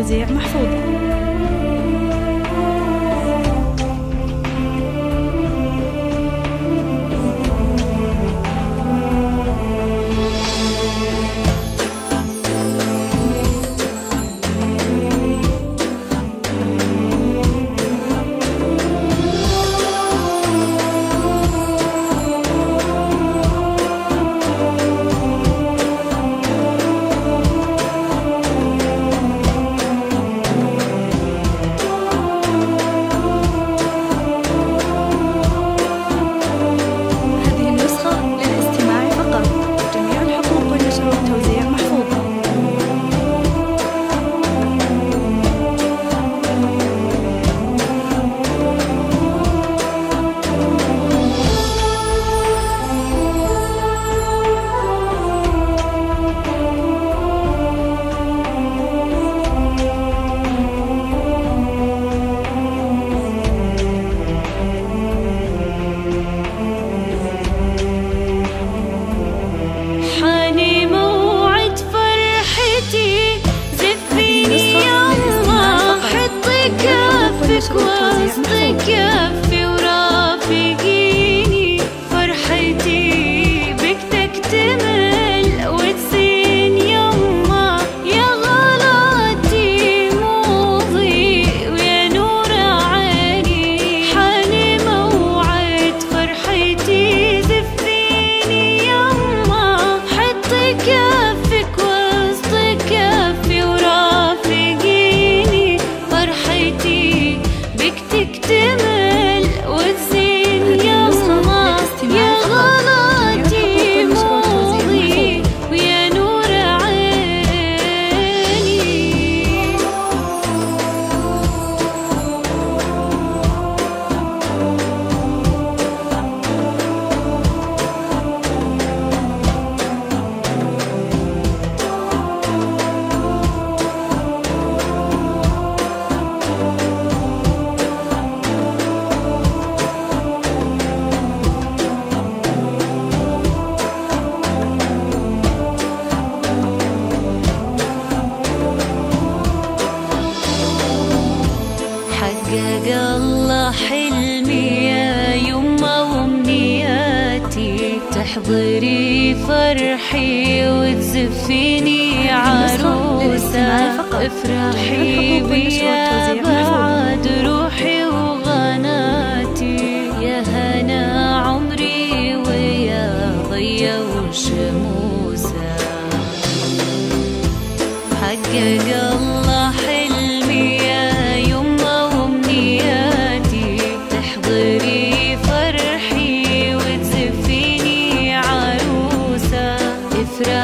توزيع محفوظ. تحضري فرحي وتزفيني عروسة. افرحي بيا بعد روحي.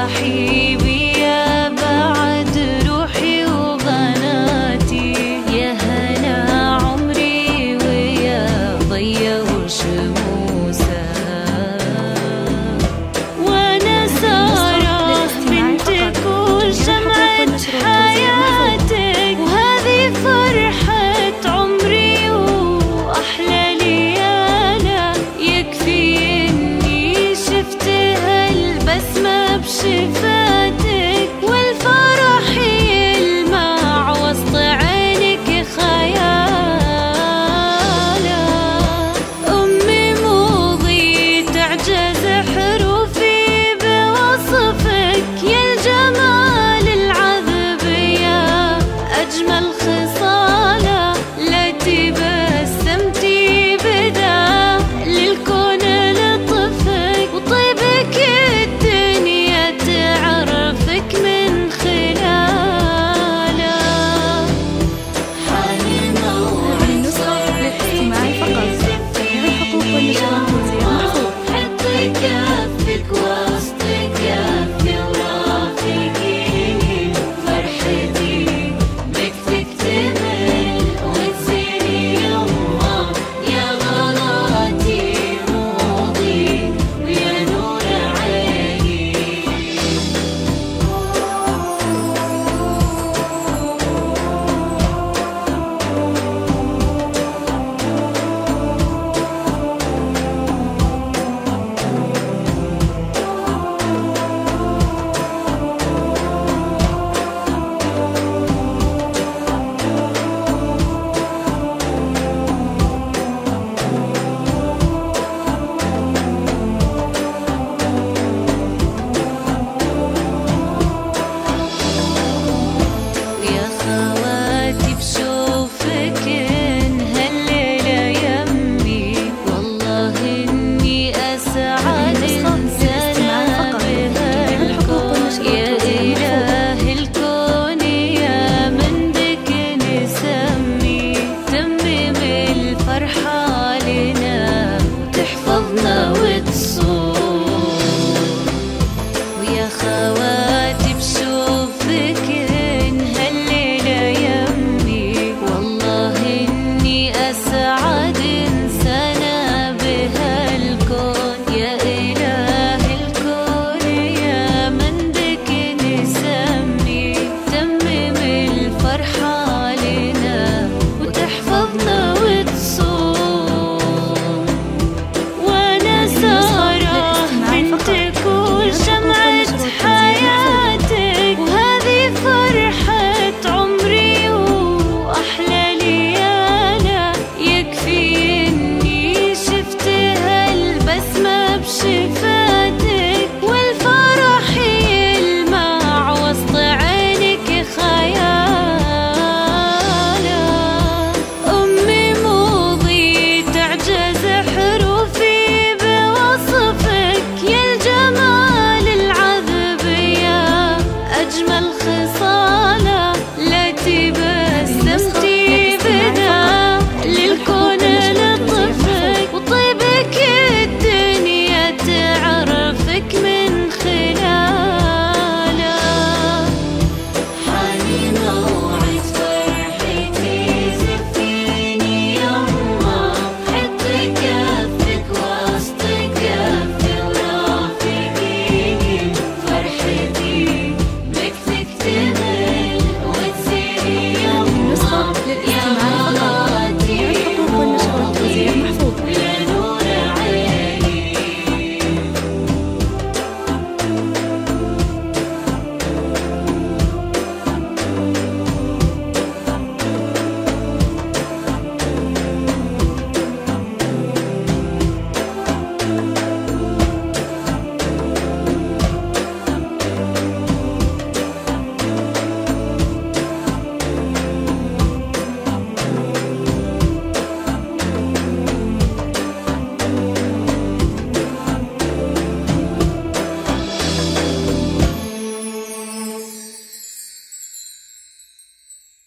مستحيل